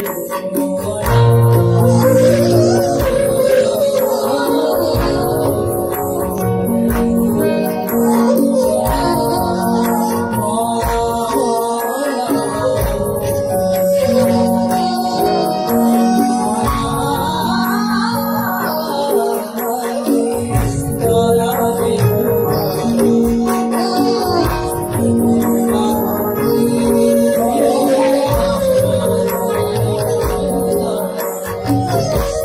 Senhor. Música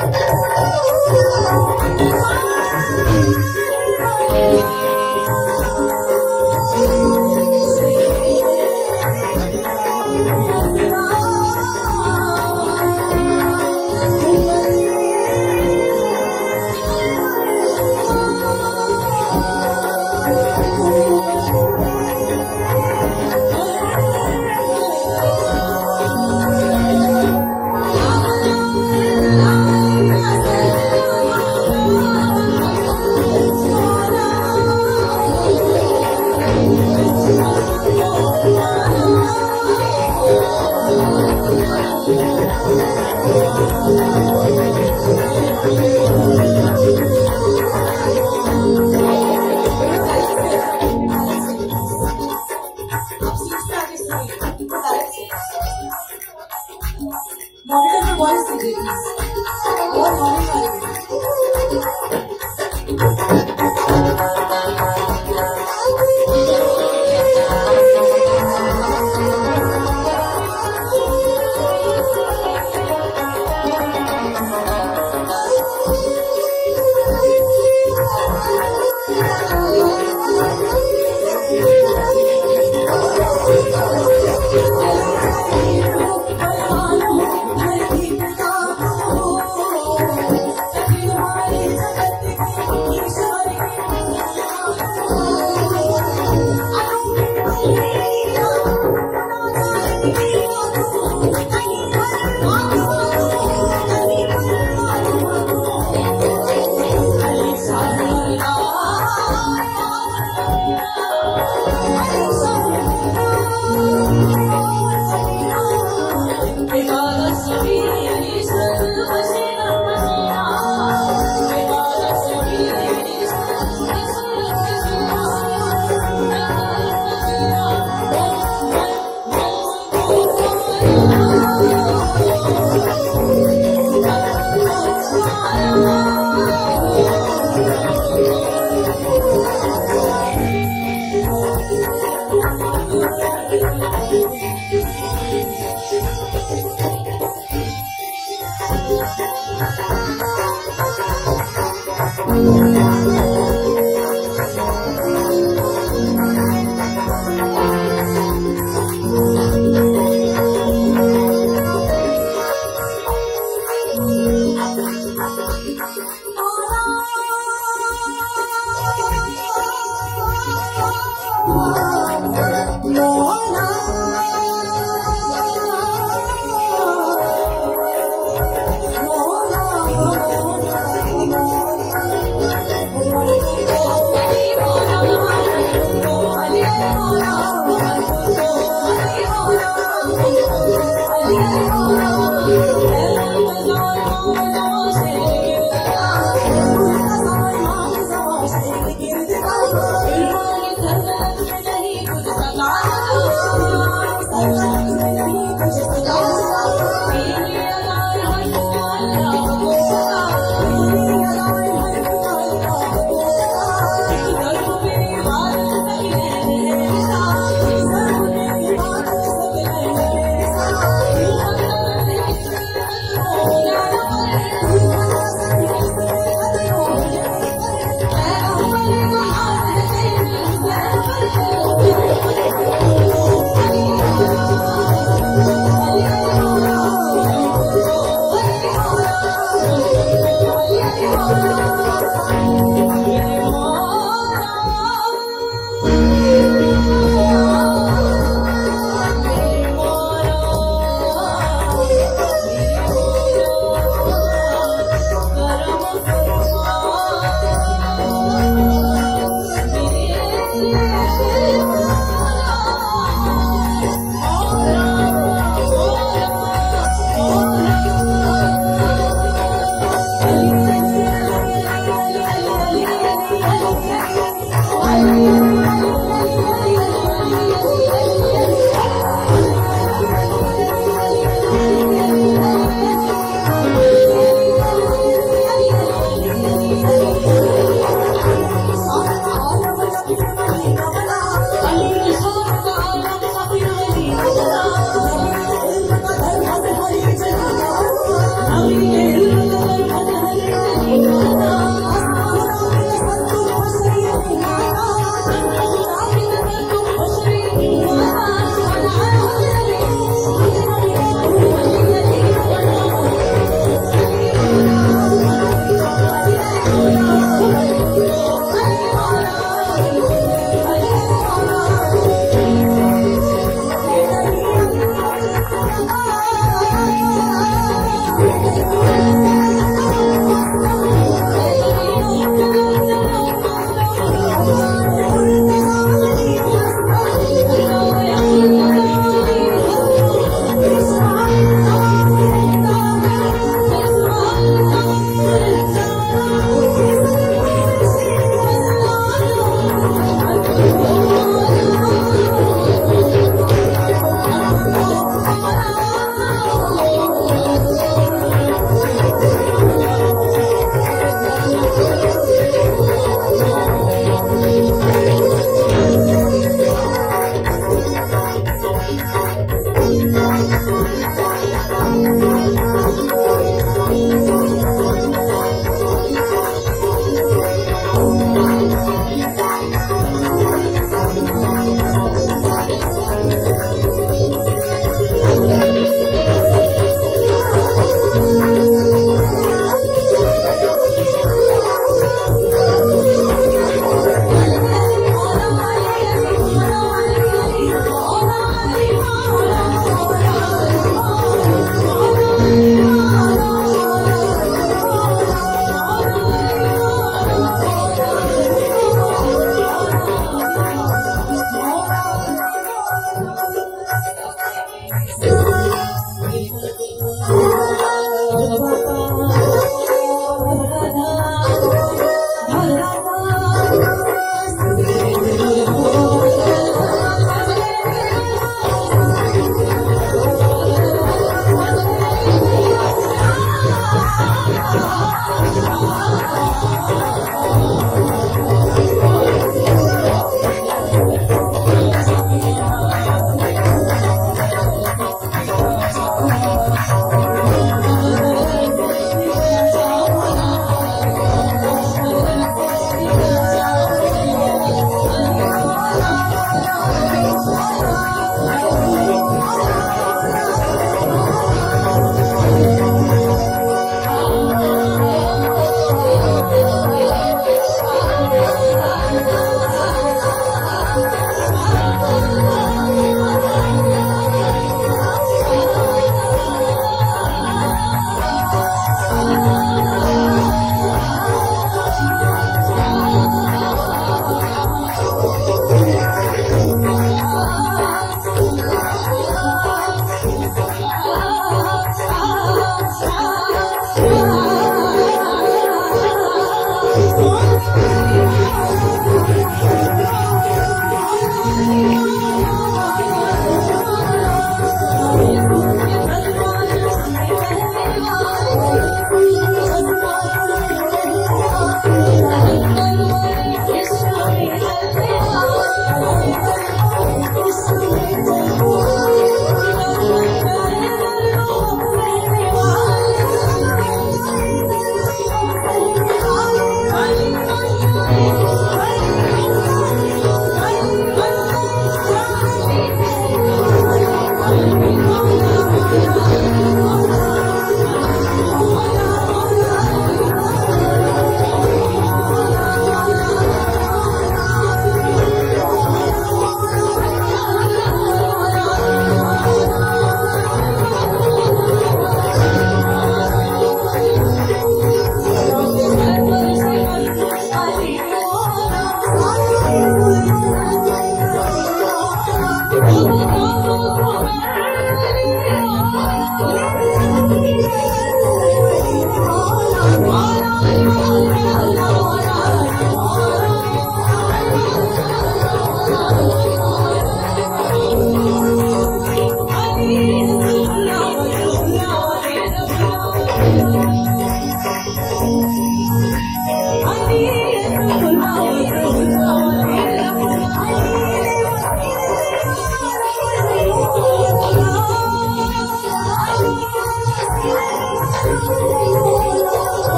Woo! Oh.